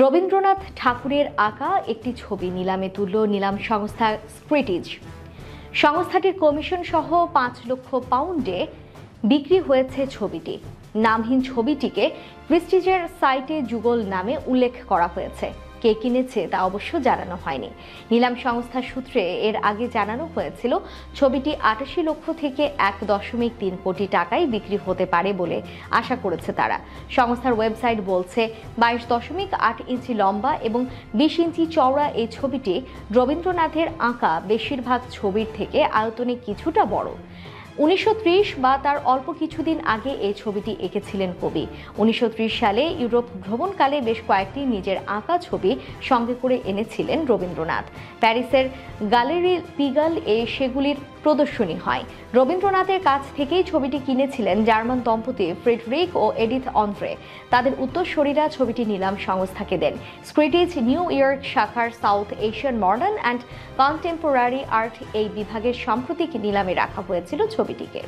রবীন্দ্রনাথ ঠাকুরের আঁকা একটি ছবি নিলামে তুলল নিলাম সংস্থা স্ক্রিটিজ সংস্থাটির কমিশন সহ পাঁচ লক্ষ পাউন্ডে বিক্রি হয়েছে ছবিটি। নামহীন ছবিটিকে প্রিস্টিজের সাইটে যুগল নামে উল্লেখ করা হয়েছে। কে কিনেছে তা অবশ্য জানানো হয়নি। নিলাম সংস্থা সূত্রে এর আগে জানানো হয়েছিল, ছবিটি আটাশি লক্ষ থেকে এক দশমিক তিন কোটি টাকায় বিক্রি হতে পারে বলে আশা করেছে তারা। সংস্থার ওয়েবসাইট বলছে, বাইশ দশমিক আট ইঞ্চি লম্বা এবং বিশ ইঞ্চি চওড়া এই ছবিটি রবীন্দ্রনাথের আঁকা বেশিরভাগ ছবির থেকে আয়তনে কিছুটা বড়। উনিশশো ত্রিশ বা তার অল্প কিছুদিন আগে এই ছবিটি এঁকেছিলেন কবি। উনিশশো ত্রিশ সালে ইউরোপ ভ্রমণকালে বেশ কয়েকটি নিজের আঁকা ছবি সঙ্গে করে এনেছিলেন রবীন্দ্রনাথ। প্যারিসের গ্যালারি পিগাল এ সেগুলির প্রদর্শনী হয়। রবীন্দ্রনাথের কাছ থেকেই ছবিটি কিনেছিলেন জার্মান দম্পতি ফ্রেডরিক ও এডিথ অন্দ্রে। তাদের উত্তরসূরিরা ছবিটি নিলাম সংস্থাকে দেন। স্ক্রিটিজ নিউ ইয়র্ক শাখার South Asian modern and contemporary art এই বিভাগের সাম্প্রতিক নিলামে রাখা হয়েছিল ছবিটিকে।